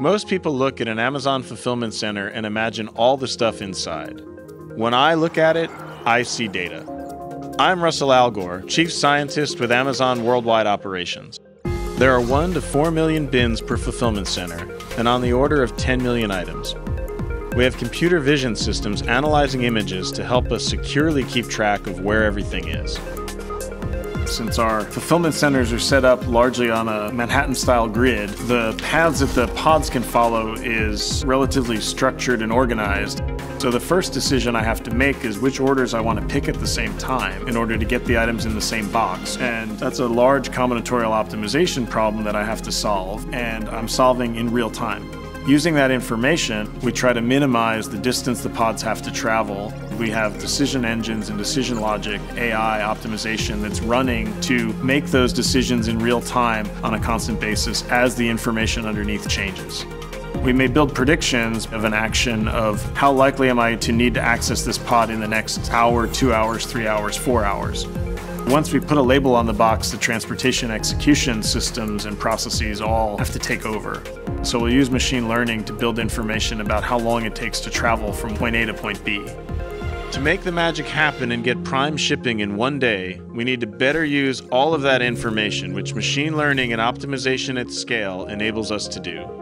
Most people look at an Amazon fulfillment center and imagine all the stuff inside. When I look at it, I see data. I'm Russell Allgor, Chief Scientist with Amazon Worldwide Operations. There are 1 to 4 million bins per fulfillment center, and on the order of 10 million items. We have computer vision systems analyzing images to help us securely keep track of where everything is. Since our fulfillment centers are set up largely on a Manhattan style grid, the paths that the pods can follow is relatively structured and organized. So the first decision I have to make is which orders I want to pick at the same time in order to get the items in the same box. And that's a large combinatorial optimization problem that I have to solve, and I'm solving in real time. Using that information, we try to minimize the distance the pods have to travel. We have decision engines and decision logic, AI optimization that's running to make those decisions in real time on a constant basis as the information underneath changes. We may build predictions of an action of how likely am I to need to access this pod in the next hour, two hours, three hours, four hours. Once we put a label on the box, the transportation execution systems and processes all have to take over. So we'll use machine learning to build information about how long it takes to travel from point A to point B. To make the magic happen and get prime shipping in one day, we need to better use all of that information, which machine learning and optimization at scale enables us to do.